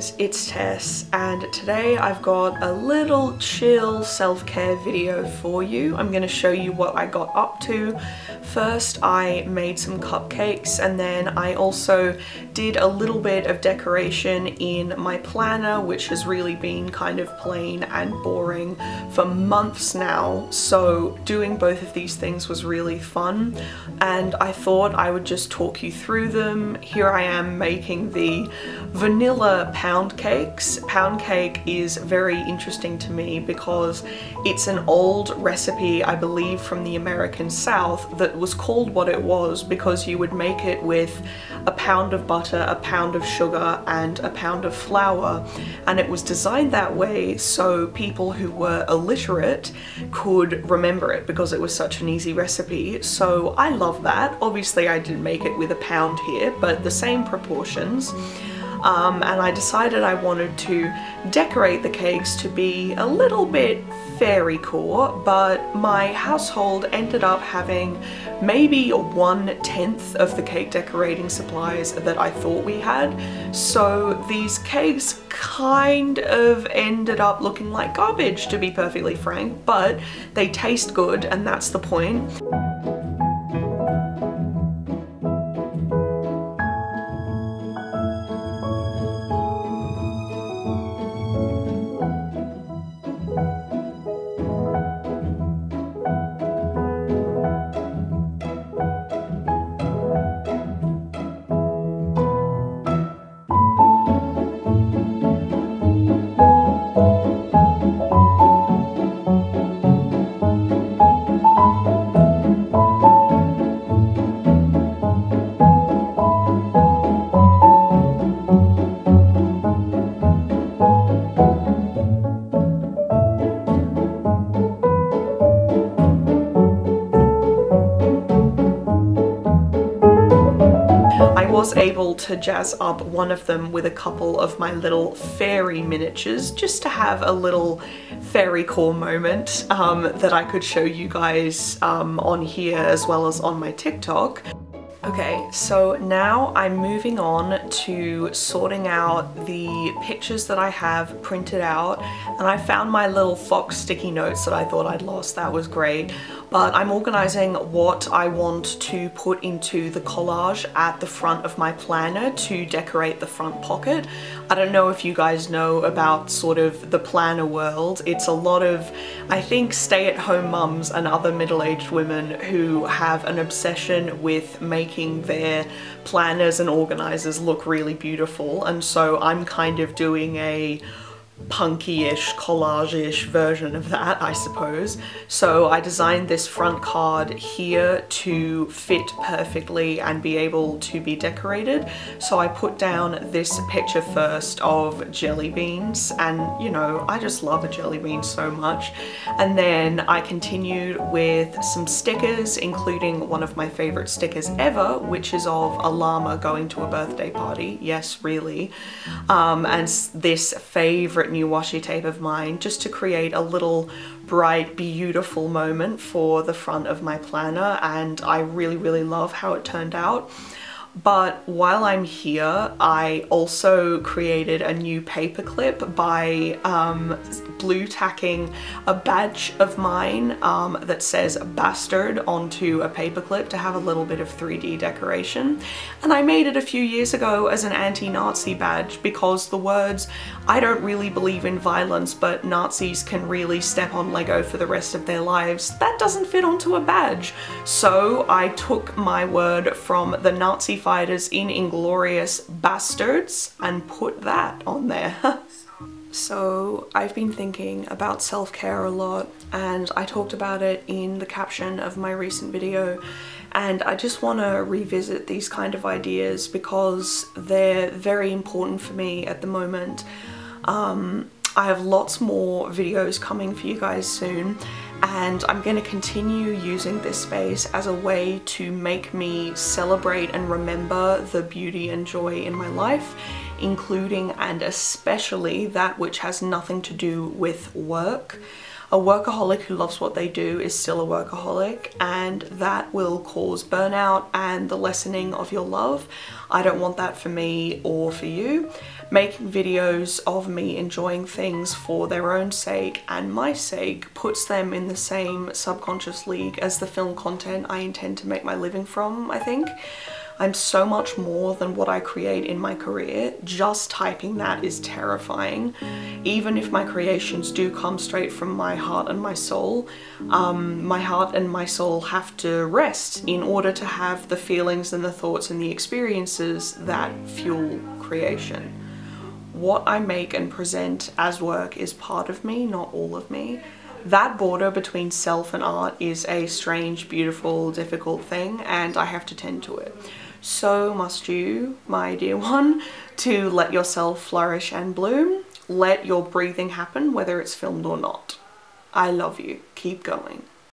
greetings, it's Tess and today I've got a little chill self-care video for you. I'm going to show you what I got up to. First I made some cupcakes and then I also did a little bit of decoration in my planner which has really been kind of plain and boring for months now so doing both of these things was really fun and I thought I would just talk you through them. Here I am making the vanilla pound cakes. Pound cake is very interesting to me because it's an old recipe, I believe, from the American South that was called what it was because you would make it with a pound of butter, a pound of sugar, and a pound of flour. And it was designed that way so people who were illiterate could remember it because it was such an easy recipe. So I love that. Obviously I didn't make it with a pound here, but the same proportions um, and I decided I wanted to decorate the cakes to be a little bit fairy core, but my household ended up having maybe one tenth of the cake decorating supplies that I thought we had. So these cakes kind of ended up looking like garbage to be perfectly frank, but they taste good and that's the point. Was able to jazz up one of them with a couple of my little fairy miniatures just to have a little fairy core moment um, that I could show you guys um, on here as well as on my TikTok. Okay, so now I'm moving on to sorting out the pictures that I have printed out and I found my little fox sticky notes that I thought I'd lost, that was great but I'm organizing what I want to put into the collage at the front of my planner to decorate the front pocket. I don't know if you guys know about sort of the planner world. It's a lot of, I think, stay-at-home mums and other middle-aged women who have an obsession with making their planners and organizers look really beautiful. And so I'm kind of doing a punky-ish, collage-ish version of that, I suppose. So I designed this front card here to fit perfectly and be able to be decorated. So I put down this picture first of jelly beans and you know, I just love a jelly bean so much. And then I continued with some stickers, including one of my favorite stickers ever, which is of a llama going to a birthday party. Yes, really. Um, and this favorite new washi tape of mine just to create a little bright, beautiful moment for the front of my planner and I really, really love how it turned out. But while I'm here, I also created a new paperclip by um, blue tacking a badge of mine um, that says bastard onto a paperclip to have a little bit of 3D decoration. And I made it a few years ago as an anti-Nazi badge because the words, I don't really believe in violence, but Nazis can really step on Lego for the rest of their lives, that doesn't fit onto a badge. So I took my word from the Nazi fighters in Inglourious Basterds and put that on there. So I've been thinking about self-care a lot and I talked about it in the caption of my recent video and I just want to revisit these kind of ideas because they're very important for me at the moment. Um, I have lots more videos coming for you guys soon and I'm going to continue using this space as a way to make me celebrate and remember the beauty and joy in my life including and especially that which has nothing to do with work. A workaholic who loves what they do is still a workaholic and that will cause burnout and the lessening of your love. I don't want that for me or for you. Making videos of me enjoying things for their own sake and my sake puts them in the same subconscious league as the film content I intend to make my living from, I think. I'm so much more than what I create in my career. Just typing that is terrifying. Even if my creations do come straight from my heart and my soul, um, my heart and my soul have to rest in order to have the feelings and the thoughts and the experiences that fuel creation. What I make and present as work is part of me, not all of me. That border between self and art is a strange, beautiful, difficult thing, and I have to tend to it so must you, my dear one, to let yourself flourish and bloom. Let your breathing happen, whether it's filmed or not. I love you. Keep going.